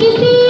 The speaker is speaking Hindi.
किसी